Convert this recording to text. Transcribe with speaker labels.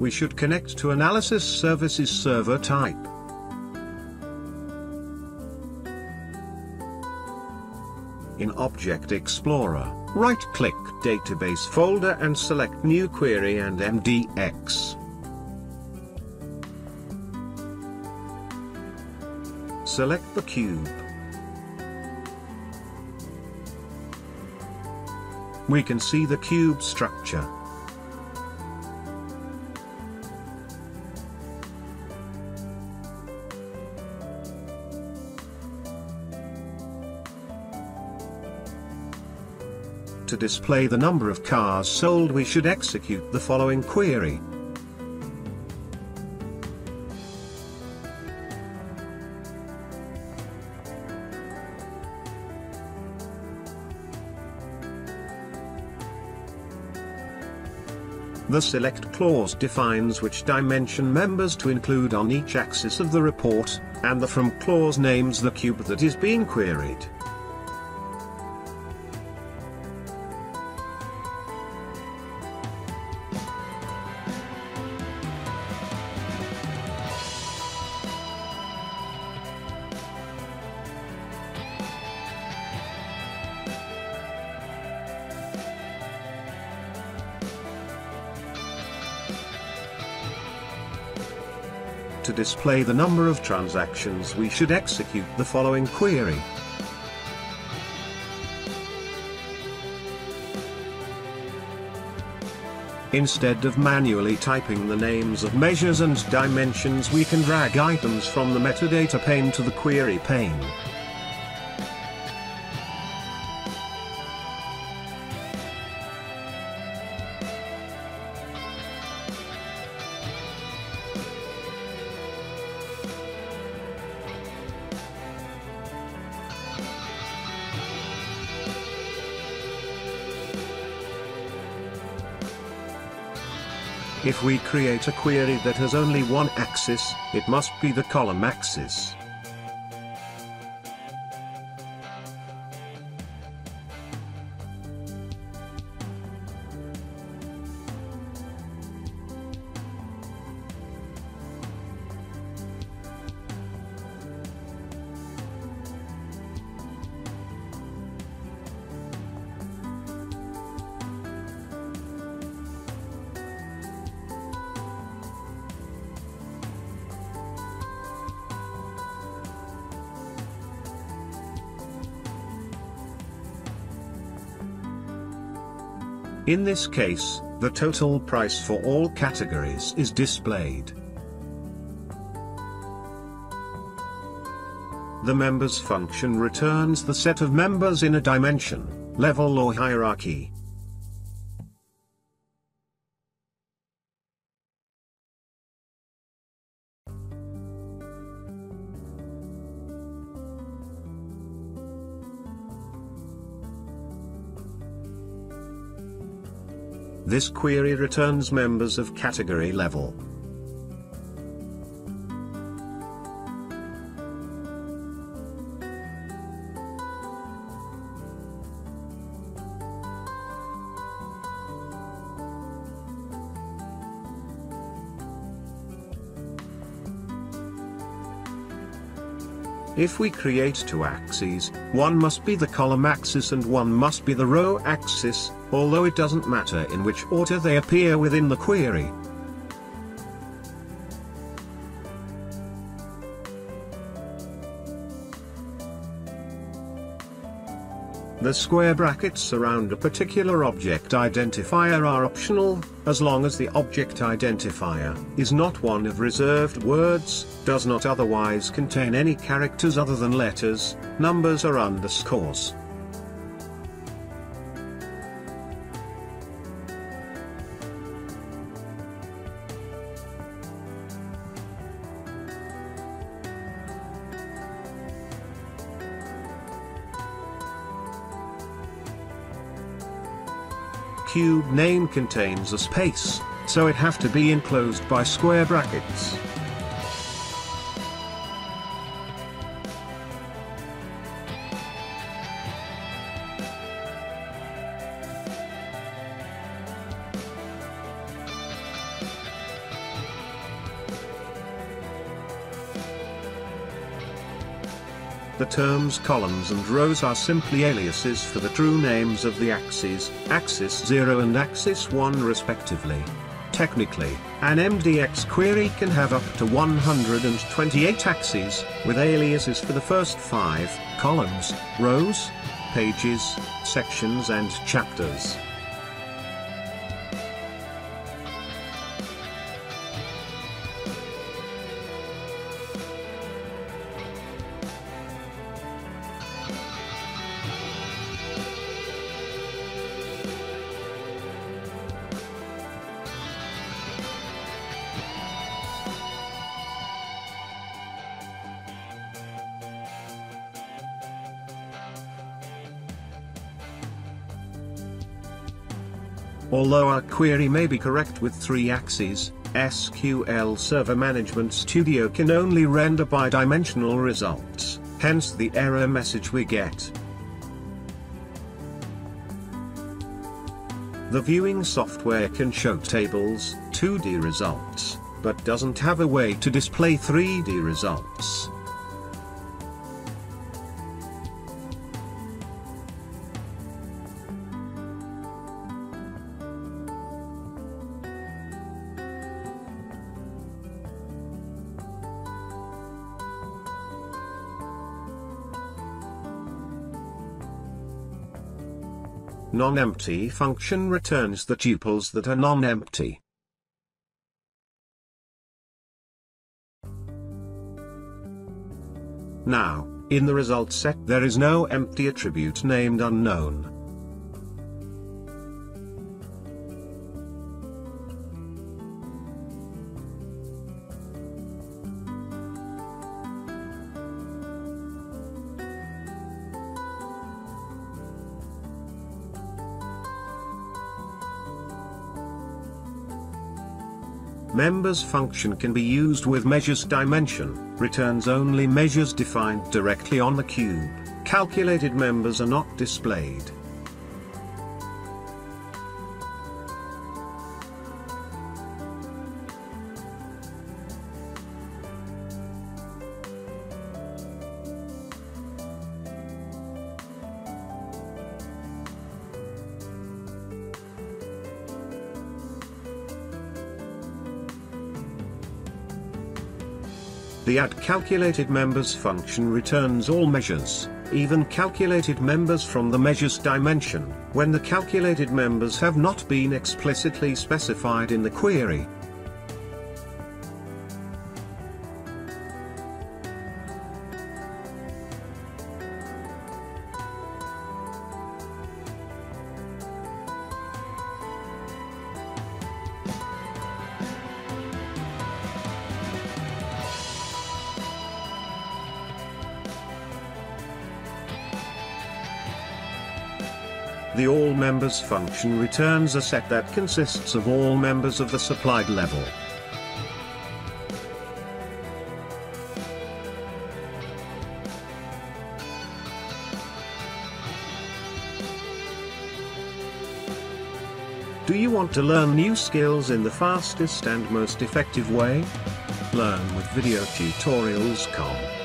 Speaker 1: we should connect to Analysis Services server type. In Object Explorer, right-click Database folder and select New Query and MDX. Select the cube. We can see the cube structure. To display the number of cars sold we should execute the following query. The select clause defines which dimension members to include on each axis of the report, and the from clause names the cube that is being queried. To display the number of transactions we should execute the following query. Instead of manually typing the names of measures and dimensions we can drag items from the metadata pane to the query pane. If we create a query that has only one axis, it must be the column axis. In this case, the total price for all categories is displayed. The members function returns the set of members in a dimension, level or hierarchy. This query returns members of category level. If we create two axes, one must be the column axis and one must be the row axis, although it doesn't matter in which order they appear within the query. The square brackets around a particular object identifier are optional, as long as the object identifier is not one of reserved words, does not otherwise contain any characters other than letters, numbers or underscores. Cube name contains a space, so it have to be enclosed by square brackets. The terms columns and rows are simply aliases for the true names of the axes, axis 0 and axis 1 respectively. Technically, an MDX query can have up to 128 axes, with aliases for the first 5, columns, rows, pages, sections and chapters. Although our query may be correct with three axes, SQL Server Management Studio can only render bidimensional results, hence the error message we get. The viewing software can show tables, 2D results, but doesn't have a way to display 3D results. Non-empty function returns the tuples that are non-empty. Now, in the result set there is no empty attribute named unknown. Members function can be used with measures dimension, returns only measures defined directly on the cube, calculated members are not displayed. The add calculated members function returns all measures, even calculated members from the measures dimension, when the calculated members have not been explicitly specified in the query. The all members function returns a set that consists of all members of the supplied level. Do you want to learn new skills in the fastest and most effective way? Learn with videotutorials.com.